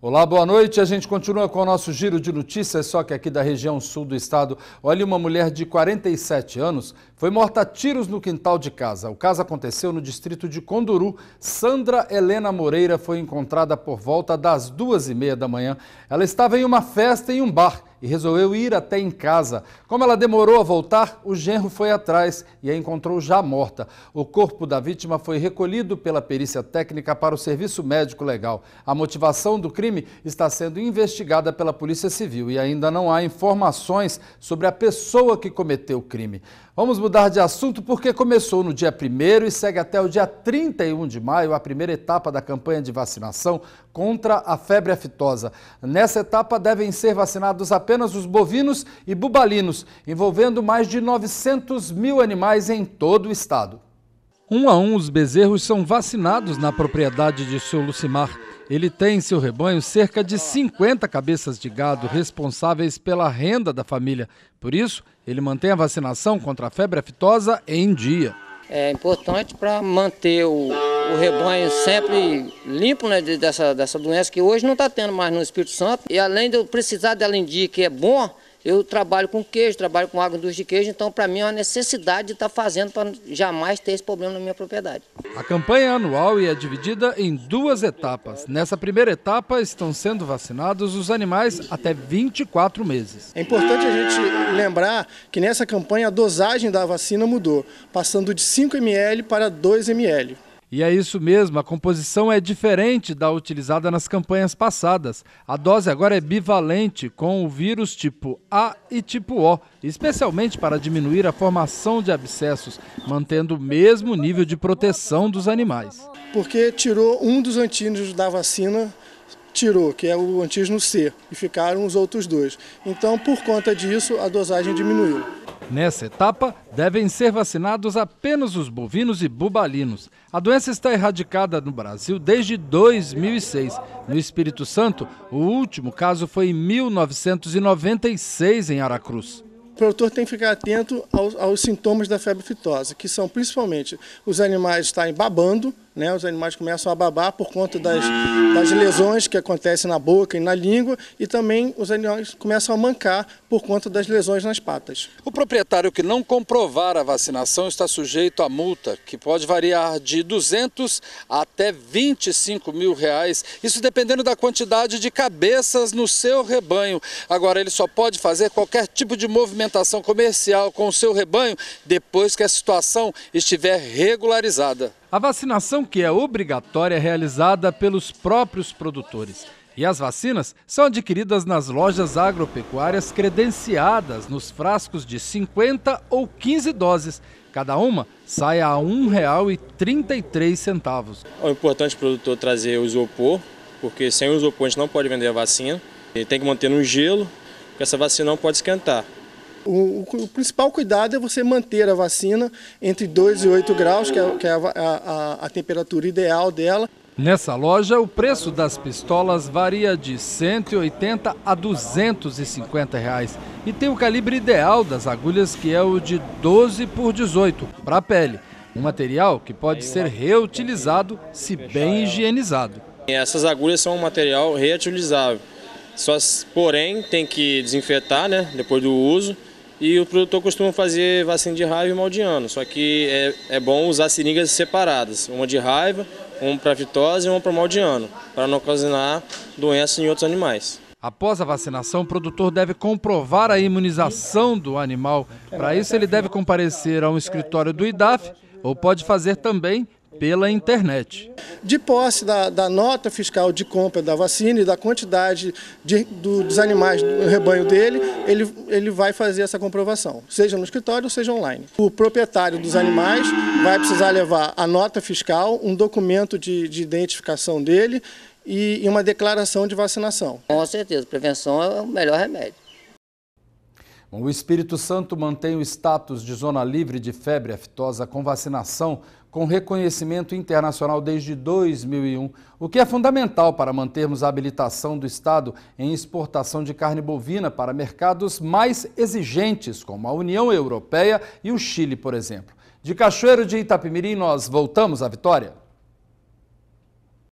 Olá, boa noite. A gente continua com o nosso giro de notícias, só que aqui da região sul do estado. Olha, uma mulher de 47 anos foi morta a tiros no quintal de casa. O caso aconteceu no distrito de Conduru. Sandra Helena Moreira foi encontrada por volta das duas e meia da manhã. Ela estava em uma festa em um bar e resolveu ir até em casa. Como ela demorou a voltar, o genro foi atrás e a encontrou já morta. O corpo da vítima foi recolhido pela perícia técnica para o serviço médico legal. A motivação do crime está sendo investigada pela Polícia Civil e ainda não há informações sobre a pessoa que cometeu o crime. Vamos mudar de assunto porque começou no dia 1 e segue até o dia 31 de maio a primeira etapa da campanha de vacinação contra a febre aftosa. Nessa etapa devem ser vacinados apenas os bovinos e bubalinos, envolvendo mais de 900 mil animais em todo o estado. Um a um, os bezerros são vacinados na propriedade de seu Lucimar. Ele tem em seu rebanho cerca de 50 cabeças de gado responsáveis pela renda da família. Por isso, ele mantém a vacinação contra a febre aftosa em dia. É importante para manter o, o, rebanho sempre limpo né, dessa, dessa doença que hoje não está tendo mais no Espírito Santo. E além de eu precisar dela em dia, que é bom, eu trabalho com queijo, trabalho com água indústria de queijo, então para mim é uma necessidade de estar tá fazendo para jamais ter esse problema na minha propriedade. A campanha é anual e é dividida em duas etapas. Nessa primeira etapa estão sendo vacinados os animais até 24 meses. É importante a gente lembrar que nessa campanha a dosagem da vacina mudou, passando de 5 ml para 2 ml. E é isso mesmo, a composição é diferente da utilizada nas campanhas passadas. A dose agora é bivalente com o vírus tipo A e tipo O, especialmente para diminuir a formação de abscessos, mantendo o mesmo nível de proteção dos animais. Porque tirou um dos antígenos da vacina tirou, que é o antígeno C, e ficaram os outros dois. Então, por conta disso, a dosagem diminuiu. Nessa etapa, devem ser vacinados apenas os bovinos e bubalinos. A doença está erradicada no Brasil desde 2006. No Espírito Santo, o último caso foi em 1996 em Aracruz. O produtor tem que ficar atento aos, aos sintomas da febre fitosa, que são principalmente os animais estarem babando, né? Os animais começam a babar por conta das, das lesões que acontecem na boca e na língua e também os animais começam a mancar por conta das lesões nas patas. O proprietário que não comprovar a vacinação está sujeito a multa, que pode variar de 200 até 25 mil reais, isso dependendo da quantidade de cabeças no seu rebanho. Agora, ele só pode fazer qualquer tipo de movimentação comercial com o seu rebanho depois que a situação estiver regularizada. A vacinação que é obrigatória é realizada pelos próprios produtores. E as vacinas são adquiridas nas lojas agropecuárias credenciadas nos frascos de 50 ou 15 doses. Cada uma sai a R$ 1,33. É importante o produtor trazer o isopor, porque sem o isopor a gente não pode vender a vacina. Ele tem que manter no gelo, porque essa vacina não pode esquentar. O, o, principal cuidado é você manter a vacina entre 2 e 8 graus, que é, que é a, a, a temperatura ideal dela. Nessa loja, o preço das pistolas varia de 180 a 250 reais e tem o calibre ideal das agulhas que é o de 12 por 18 para a pele, um material que pode ser reutilizado se bem higienizado. Essas agulhas são um material reutilizável, só porém tem que desinfetar, né, depois do uso e o produtor costuma fazer vacina de raiva e mal de ano, só que é, é bom usar seringas separadas, uma de raiva, uma para fitose e uma para mal de ano, para não ocasionar doenças em outros animais. Após a vacinação, o produtor deve comprovar a imunização do animal. Para isso, ele deve comparecer a um escritório do IDAF ou pode fazer também pela internet. De posse da, da, nota fiscal de compra da vacina e da quantidade de, do, dos animais do rebanho dele, ele, ele vai fazer essa comprovação, seja no escritório, seja online. O proprietário dos animais vai precisar levar a nota fiscal, um documento de, de identificação dele e, e uma declaração de vacinação. Com certeza, prevenção é o melhor remédio. O Espírito Santo mantém o status de zona livre de febre aftosa com vacinação com reconhecimento internacional desde 2001, o que é fundamental para mantermos a habilitação do Estado em exportação de carne bovina para mercados mais exigentes, como a União Europeia e o Chile, por exemplo. De Cachoeiro de Itapemirim, nós voltamos à vitória.